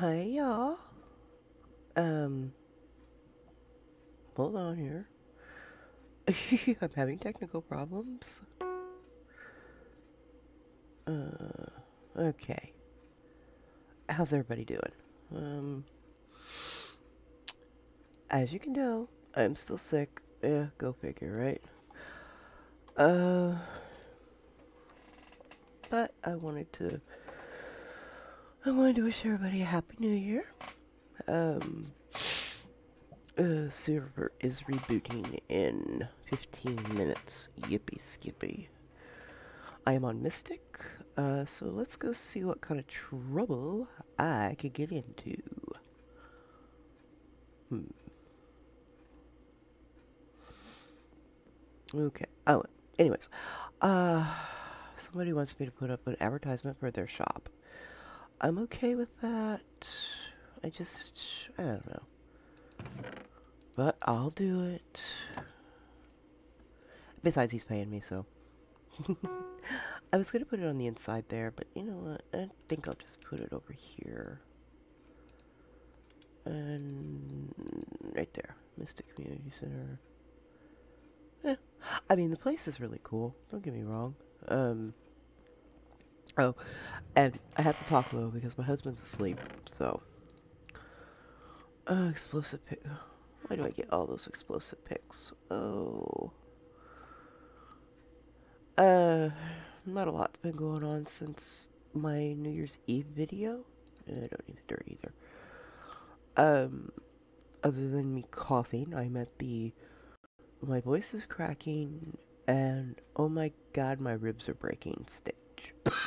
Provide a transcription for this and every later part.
Hi, y'all. Um, hold on here. I'm having technical problems. Uh, okay. How's everybody doing? Um, as you can tell, I'm still sick. Yeah, go figure, right? Uh, but I wanted to, I wanted to wish everybody a happy new year. Um, uh, server is rebooting in 15 minutes. Yippee skippy. I am on Mystic, uh, so let's go see what kind of trouble I could get into. Hmm. Okay. Oh, anyways, uh, somebody wants me to put up an advertisement for their shop. I'm okay with that. I just, I don't know. But I'll do it. Besides, he's paying me, so. I was going to put it on the inside there, but you know what? I think I'll just put it over here. And right there. Mystic Community Center. Yeah. I mean, the place is really cool. Don't get me wrong. Um. Oh, and I have to talk low because my husband's asleep, so. Uh, explosive pick. Why do I get all those explosive picks? Oh. Uh, not a lot's been going on since my New Year's Eve video. I don't need the dirt either. Um, other than me coughing, I'm at the. My voice is cracking, and oh my god, my ribs are breaking stage.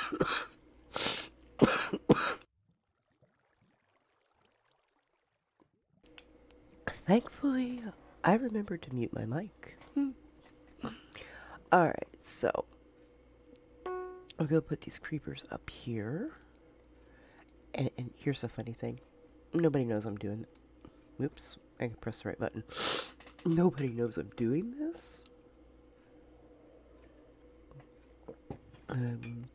Thankfully, I remembered to mute my mic. Hmm. Alright, so I'm gonna put these creepers up here. And, and here's the funny thing nobody knows I'm doing it. Oops, I can press the right button. Nobody knows I'm doing this. Um,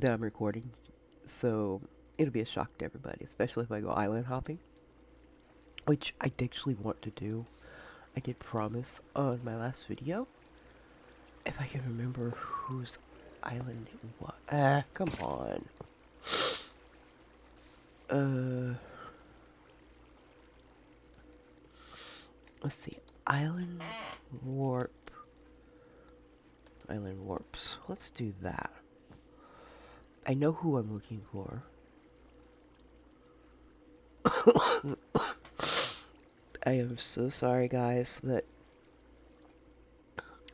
that I'm recording. So it'll be a shock to everybody, especially if I go island hopping which I actually want to do. I did promise on my last video. If I can remember whose island it was. Ah, come on. Uh, let's see. Island warp. Island warps. Let's do that. I know who I'm looking for. I am so sorry, guys, that.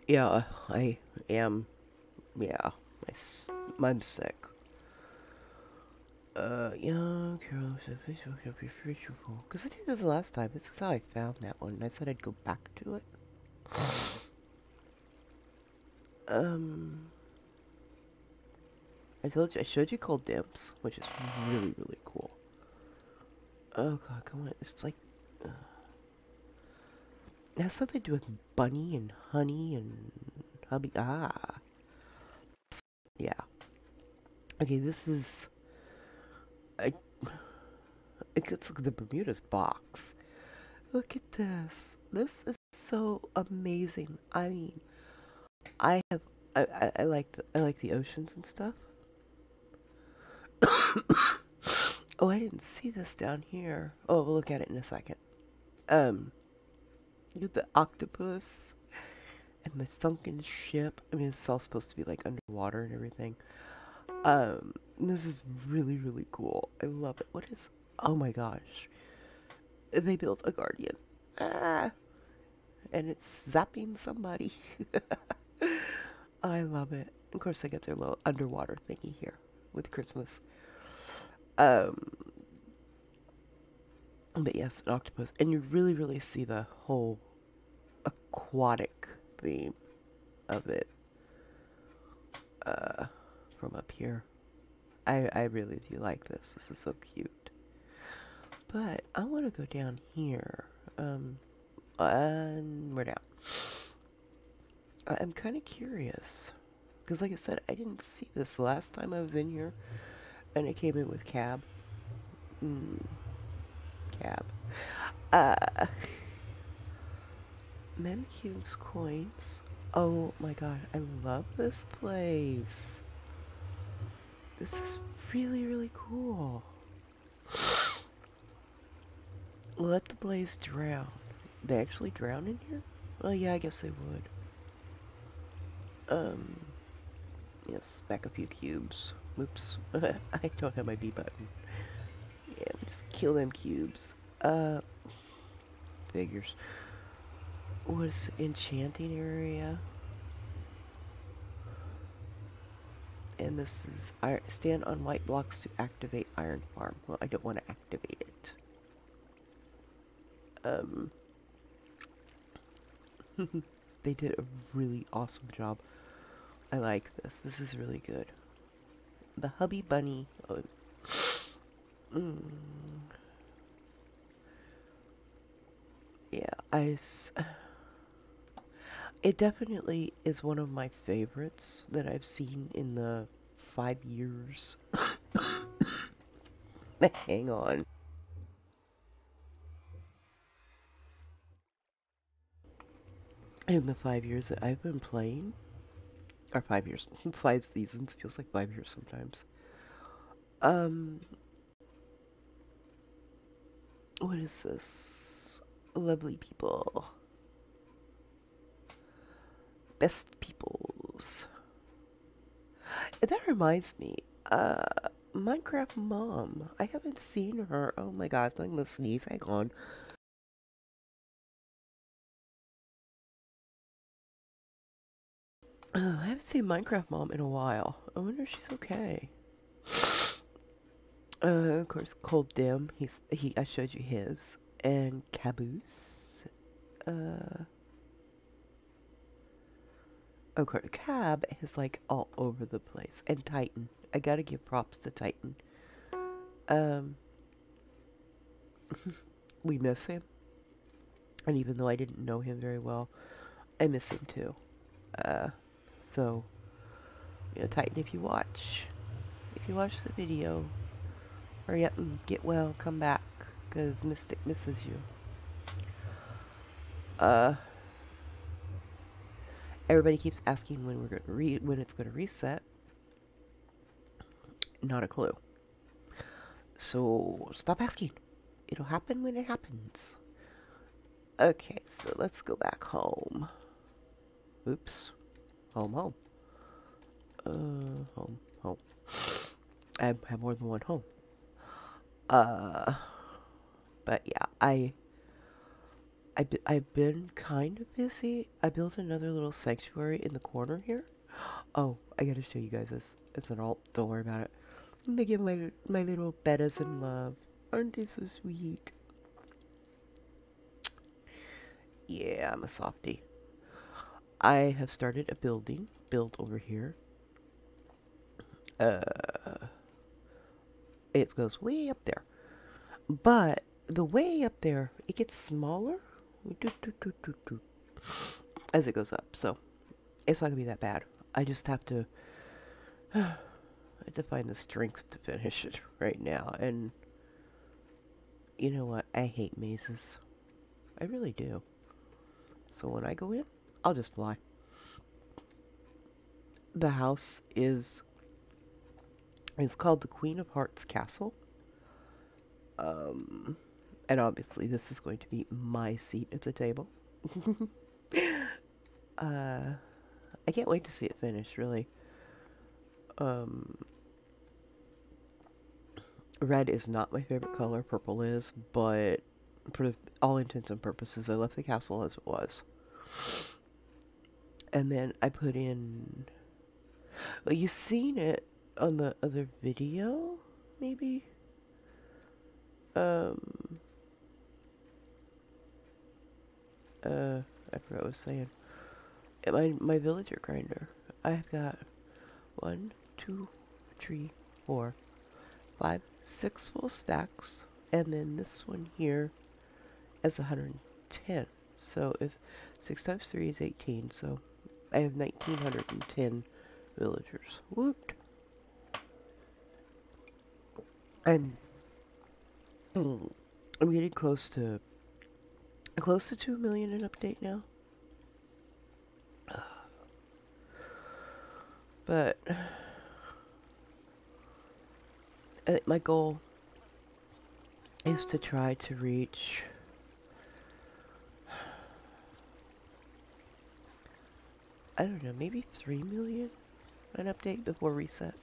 Yeah, I am. Yeah, my, I'm sick. Uh, yeah, Carol, official Because I think that's the last time. This is how I found that one. I said I'd go back to it. um. I told you, I showed you Cold Dimps, which is really, really cool. Oh god, come on. It's like. Uh, something to do with bunny and honey and hubby. Ah. Yeah. Okay, this is. I, it gets like the Bermuda's box. Look at this. This is so amazing. I mean, I have. I, I, I like the, I like the oceans and stuff. oh, I didn't see this down here. Oh, we'll look at it in a second. Um you got the octopus and the sunken ship. I mean, it's all supposed to be like underwater and everything. Um, this is really, really cool. I love it. What is, oh my gosh. They built a guardian. Ah, and it's zapping somebody. I love it. Of course, they get their little underwater thingy here with Christmas. Um, but yes, an octopus. And you really, really see the whole aquatic theme of it uh, from up here. I, I really do like this. This is so cute. But I want to go down here. Um, and we're down. I'm kind of curious. Because like I said, I didn't see this last time I was in here. And it came in with cab. Mm. Cab. Uh. Mem Cubes coins. Oh my god, I love this place. This is really, really cool. Let the blaze drown. They actually drown in here? Well, yeah, I guess they would. Um, yes, back a few cubes. Oops, I don't have my B button. Yeah, just kill them cubes. Uh, figures. What is enchanting area? And this is stand on white blocks to activate iron farm. Well, I don't want to activate it. Um, they did a really awesome job. I like this. This is really good. The Hubby Bunny. Oh. Mm. Yeah, I. It definitely is one of my favorites that I've seen in the five years. Hang on. In the five years that I've been playing, or five years, five seasons, feels like five years sometimes. Um, what is this? Lovely people best peoples. That reminds me, uh, Minecraft Mom. I haven't seen her. Oh my god, I'm gonna sneeze. Hang seen Minecraft Mom in a while. I wonder if she's okay. Uh, of course, Cold Dim. He's he. I showed you his and Caboose. Uh. Okay, Cab is like all over the place. And Titan. I gotta give props to Titan. Um, we miss him. And even though I didn't know him very well, I miss him too. Uh, so, you know, Titan, if you watch, if you watch the video, hurry up and get well, come back, because Mystic misses you. Uh, Everybody keeps asking when we're going to read when it's going to reset. Not a clue. So stop asking. It'll happen when it happens. Okay, so let's go back home. Oops. Home, home. Uh, home, home. I have more than one home. Uh, but yeah, I I I've been kind of busy. I built another little sanctuary in the corner here. Oh, I gotta show you guys this. It's an alt. Don't worry about it. I'm give my my little bettas in love. Aren't they so sweet? Yeah, I'm a softie. I have started a building built over here. Uh, it goes way up there, but the way up there it gets smaller as it goes up. So it's not gonna be that bad. I just have to I have to find the strength to finish it right now. And you know what? I hate mazes. I really do. So when I go in, I'll just fly. The house is it's called the Queen of Hearts Castle. Um and obviously, this is going to be my seat at the table. uh, I can't wait to see it finished, really. Um, red is not my favorite color, purple is, but for all intents and purposes, I left the castle as it was. And then I put in. Well, you've seen it on the other video, maybe? Um, uh, I forgot what I was saying. My, my villager grinder. I've got one, two, three, four, five, six full stacks. And then this one here is 110. So if 6 times 3 is 18, so I have 1910 villagers. Whooped. And I'm getting close to close to two million in update now. But I think my goal is to try to reach I don't know, maybe 3 million an update before reset.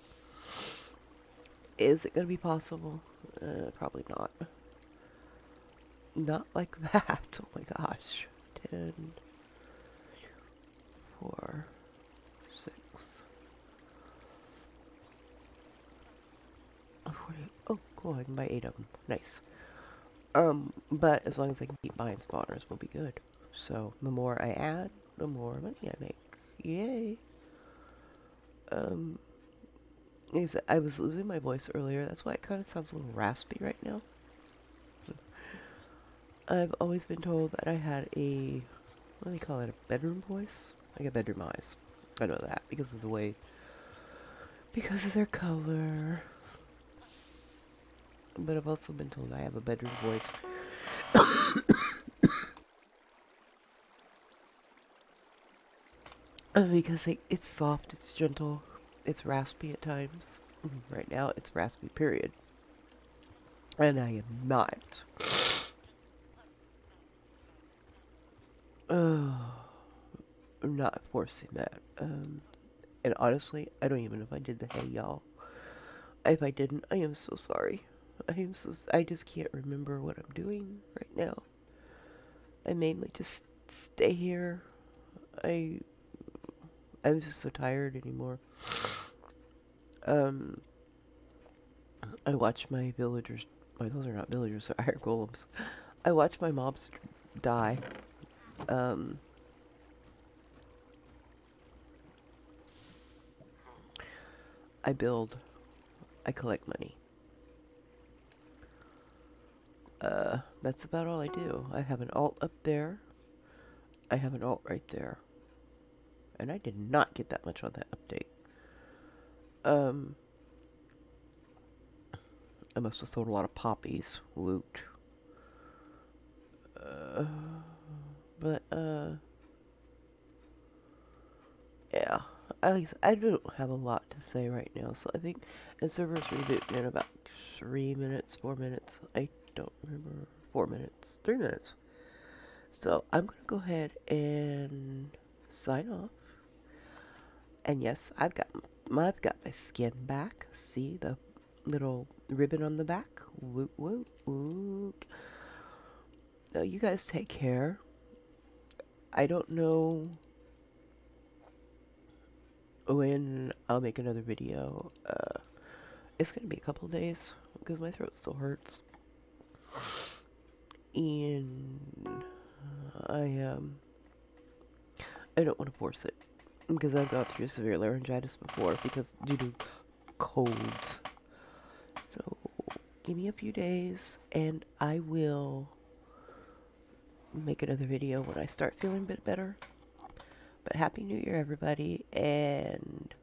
Is it going to be possible? Uh, probably not. Not like that. Oh my gosh. 10, 4, 6, 40. Oh, cool. I can buy 8 of them. Nice. Um, but as long as I can keep buying spawners, we'll be good. So, the more I add, the more money I make. Yay. Um, I was losing my voice earlier. That's why it kind of sounds a little raspy right now. I've always been told that I had a, what do you call it, a bedroom voice? Like a bedroom eyes. I know that because of the way, because of their color. But I've also been told I have a bedroom voice. Because it, it's soft, it's gentle, it's raspy at times. Mm-hmm. Right now, it's raspy, period. And I am not. Uh, I'm not forcing that. Um, and honestly, I don't even know if I did the hey y'all. If I didn't, I am so sorry. I am so. I just can't remember what I'm doing right now. I mainly just stay here. I I'm just so tired anymore. Um, I watch my villagers. My those are not villagers; they're iron golems. I watch my mobs die. Um, I build. I collect money. Uh, that's about all I do. I have an alt up there. I have an alt right there. And I did not get that much on that update. Um, I must have sold a lot of poppies. Woot. Uh, but, uh, yeah. I, I don't have a lot to say right now, so I think and server's rebooting in about three minutes, four minutes. I don't remember. Four minutes. Three minutes. So I'm going to go ahead and sign off. And yes, I've got I've got my skin back. See the little ribbon on the back? Woot woot woot. No, you guys take care. I don't know when I'll make another video. Uh, it's gonna be a couple days because my throat still hurts, and I um I don't want to force it because I've gone through severe laryngitis before because due to colds. So give me a few days and I will make another video when I start feeling a bit better. But happy new year everybody and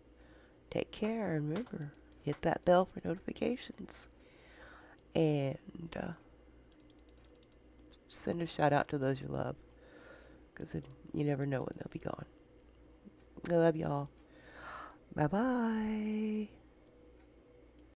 take care and remember hit that bell for notifications and uh, send a shout out to those you love because you never know when they'll be gone. I love y'all. Bye bye.